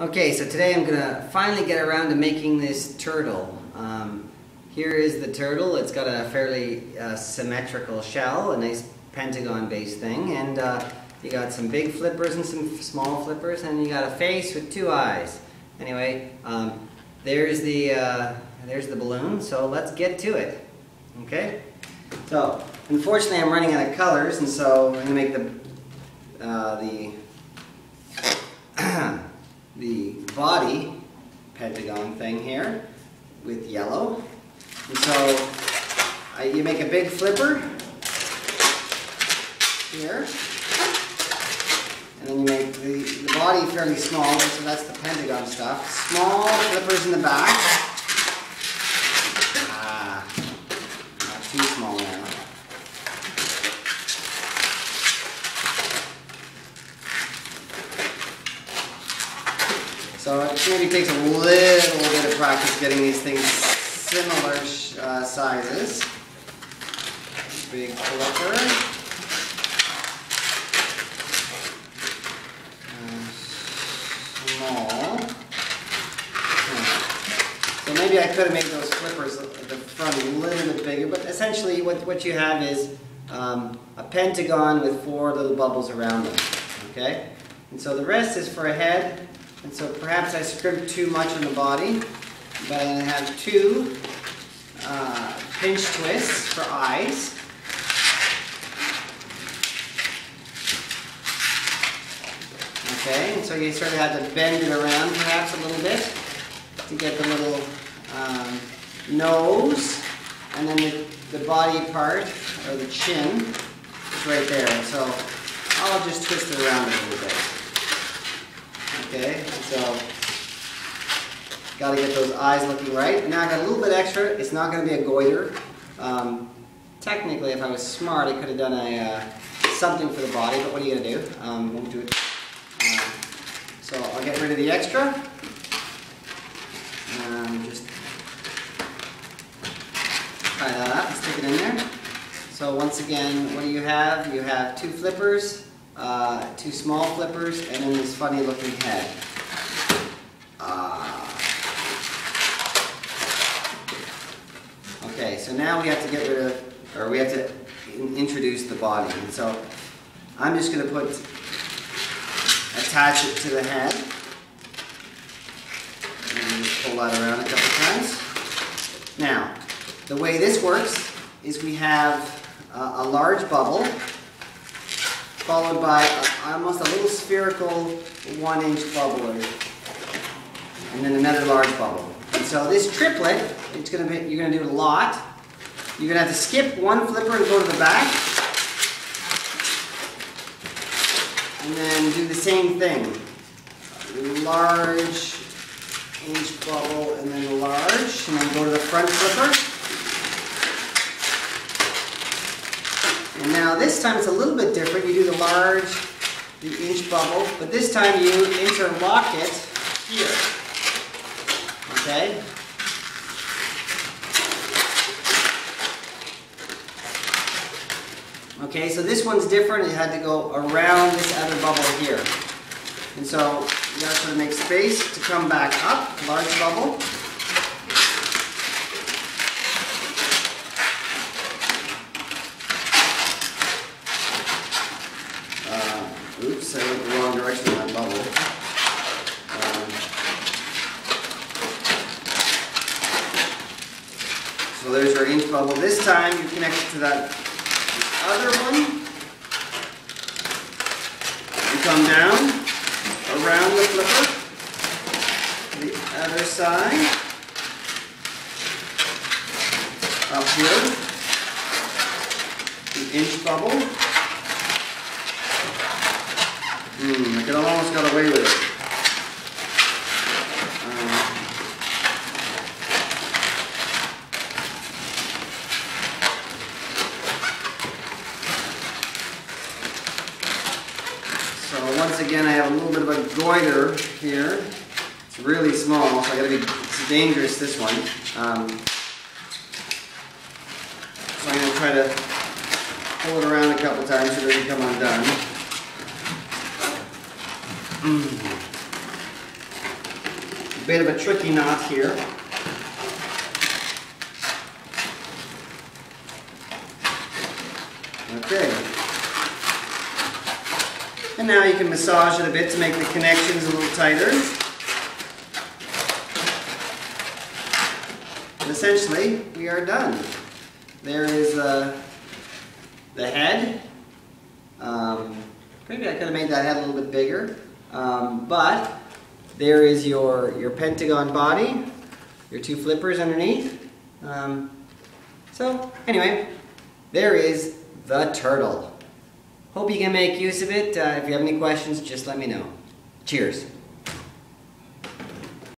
Okay, so today I'm gonna finally get around to making this turtle. Um, here is the turtle. It's got a fairly uh, symmetrical shell, a nice pentagon-based thing, and uh, you got some big flippers and some small flippers, and you got a face with two eyes. Anyway, um, there's the uh, there's the balloon. So let's get to it. Okay. So unfortunately, I'm running out of colors, and so I'm gonna make the uh, the the body pentagon thing here with yellow. And so uh, you make a big flipper here. And then you make the, the body fairly small, so that's the pentagon stuff. Small flippers in the back. Ah, not too small now. So it maybe takes a little bit of practice getting these things similar uh, sizes. Big flipper. Uh, small. Hmm. So maybe I could have made those flippers at the front a little bit bigger, but essentially what, what you have is um, a pentagon with four little bubbles around them. Okay? And so the rest is for a head and so perhaps I scrimped too much on the body, but I have two uh, pinch twists for eyes. Okay, and so you sort of have to bend it around perhaps a little bit to get the little um, nose, and then the, the body part, or the chin, is right there. So I'll just twist it around a little bit. Okay, so got to get those eyes looking right. Now I got a little bit extra. It's not going to be a goiter. Um, technically, if I was smart, I could have done a uh, something for the body, but what are you going to do? Um, won't do it. Uh, so I'll get rid of the extra. Um, just tie that up stick it in there. So once again, what do you have? You have two flippers uh, two small flippers, and then this funny looking head. Uh, okay, so now we have to get rid of, or we have to in introduce the body. And so I'm just going to put, attach it to the head. And just pull that around a couple times. Now, the way this works is we have uh, a large bubble followed by a, almost a little spherical one inch bubble and then another large bubble. And so this triplet, it's gonna be, you're gonna do a lot. You're gonna have to skip one flipper and go to the back. And then do the same thing. Large inch bubble and then large, and then go to the front flipper. And now this time it's a little bit different. You do the large, the inch bubble, but this time you interlock it here. Okay? Okay, so this one's different. It had to go around this other bubble here. And so you have to make space to come back up, large bubble. Oops, I went the wrong direction in that bubble. Um, so inch bubble. This time you connect it to that other one. You come down around the flipper. The other side. Up here. The inch bubble. Hmm, I could almost got away with it. Um, so once again, I have a little bit of a goiter here. It's really small, so I gotta be, it's dangerous this one. Um, so I'm gonna try to pull it around a couple times so it doesn't come undone. a bit of a tricky knot here. Okay. And now you can massage it a bit to make the connections a little tighter. And essentially, we are done. There is uh, the head. Um, maybe I could have made that head a little bit bigger. Um, but there is your, your pentagon body, your two flippers underneath. Um, so anyway, there is the turtle. Hope you can make use of it. Uh, if you have any questions, just let me know. Cheers.